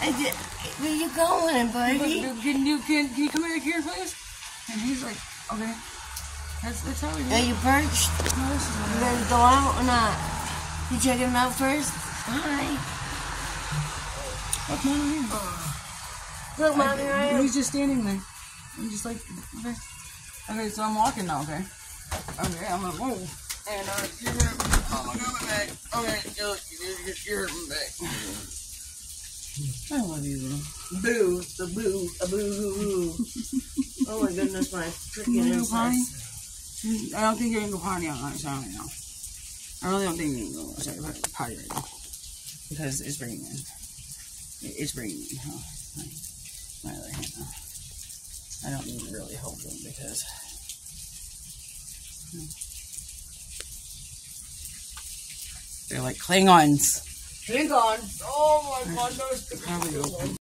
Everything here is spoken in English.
I did, where you going, buddy? Can you can, can you come back here, please? And he's like, okay. That's that's how we do. Are you perched? No, this is You all right. gonna go out or not? You checking him out first? Hi. What's going on here? Look, mommy, right. He's just standing there. I'm just like, okay. Okay, so I'm walking now, okay? Okay, I'm gonna move. And, uh, you're hurting me. Oh my god, my back. Okay, you, you, you, you're hurting my back. I love you. Boo, the boo, a boo, hoo, hoo. Oh my goodness, my freaking insides. I don't think you're gonna go potty on this right now. I really don't think you're gonna go sorry, potty right now. Because it's bringing in. It's bringing in. Huh? My other hand. Huh? I don't need to really hold them because. Hmm. They're like clingons. Hang on. Oh my god, those Probably open.